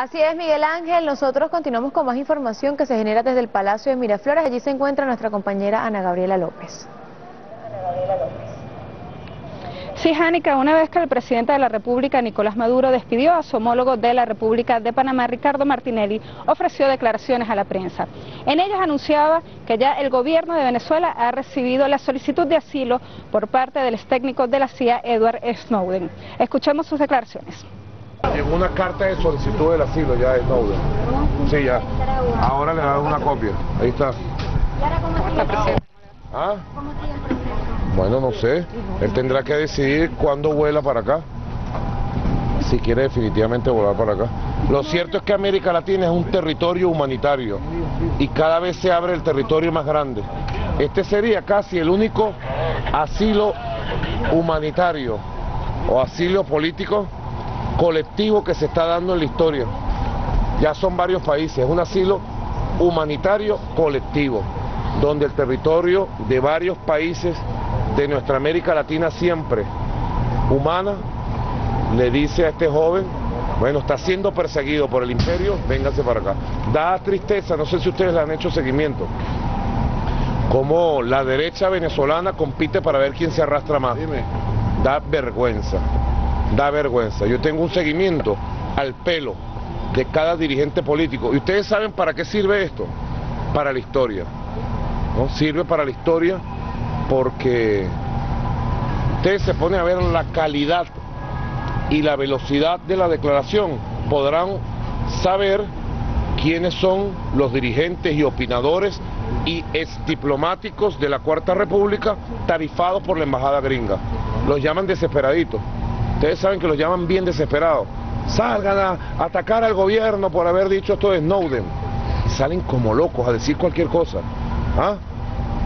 Así es, Miguel Ángel. Nosotros continuamos con más información que se genera desde el Palacio de Miraflores. Allí se encuentra nuestra compañera Ana Gabriela López. Sí, Jánica, una vez que el presidente de la República, Nicolás Maduro, despidió a su homólogo de la República de Panamá, Ricardo Martinelli, ofreció declaraciones a la prensa. En ellas anunciaba que ya el gobierno de Venezuela ha recibido la solicitud de asilo por parte del ex técnico de la CIA, Edward Snowden. Escuchemos sus declaraciones. Llegó una carta de solicitud del asilo ya de Snowden. Sí, ya. Ahora le dan una copia. Ahí está. ¿Ah? Bueno, no sé. Él tendrá que decidir cuándo vuela para acá. Si quiere definitivamente volar para acá. Lo cierto es que América Latina es un territorio humanitario y cada vez se abre el territorio más grande. Este sería casi el único asilo humanitario o asilo político colectivo que se está dando en la historia. Ya son varios países, es un asilo humanitario colectivo, donde el territorio de varios países de nuestra América Latina siempre humana le dice a este joven, bueno, está siendo perseguido por el imperio, véngase para acá. Da tristeza, no sé si ustedes le han hecho seguimiento, como la derecha venezolana compite para ver quién se arrastra más. Da vergüenza da vergüenza. Yo tengo un seguimiento al pelo de cada dirigente político. ¿Y ustedes saben para qué sirve esto? Para la historia. ¿no? Sirve para la historia porque ustedes se ponen a ver la calidad y la velocidad de la declaración, podrán saber quiénes son los dirigentes y opinadores y ex diplomáticos de la Cuarta República tarifados por la Embajada Gringa. Los llaman desesperaditos. Ustedes saben que los llaman bien desesperados. Salgan a atacar al gobierno por haber dicho esto de Snowden. salen como locos a decir cualquier cosa. ¿Ah?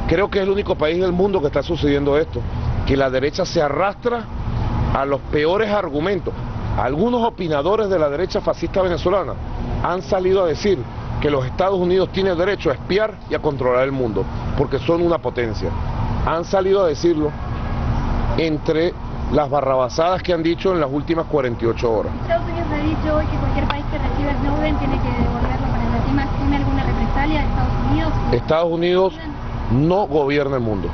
Creo que es el único país del mundo que está sucediendo esto. Que la derecha se arrastra a los peores argumentos. Algunos opinadores de la derecha fascista venezolana han salido a decir que los Estados Unidos tienen derecho a espiar y a controlar el mundo, porque son una potencia. Han salido a decirlo entre las barrabasadas que han dicho en las últimas 48 horas. Estados Unidos ha dicho hoy que cualquier país que reciba a Snowden tiene que devolverlo para la tema. ¿Tiene alguna represalia de Estados Unidos? Estados Unidos no gobierna el mundo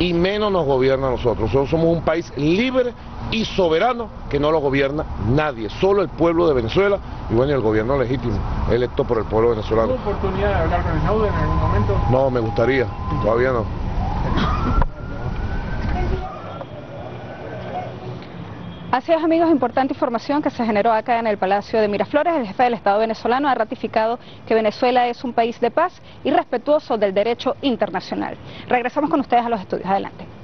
y menos nos gobierna a nosotros. Nosotros somos un país libre y soberano que no lo gobierna nadie, solo el pueblo de Venezuela y bueno, el gobierno legítimo, electo por el pueblo venezolano. ¿Tuvo oportunidad de hablar con Snowden en algún momento? No, me gustaría, todavía no. Así es, amigos, importante información que se generó acá en el Palacio de Miraflores. El jefe del Estado venezolano ha ratificado que Venezuela es un país de paz y respetuoso del derecho internacional. Regresamos con ustedes a los estudios. Adelante.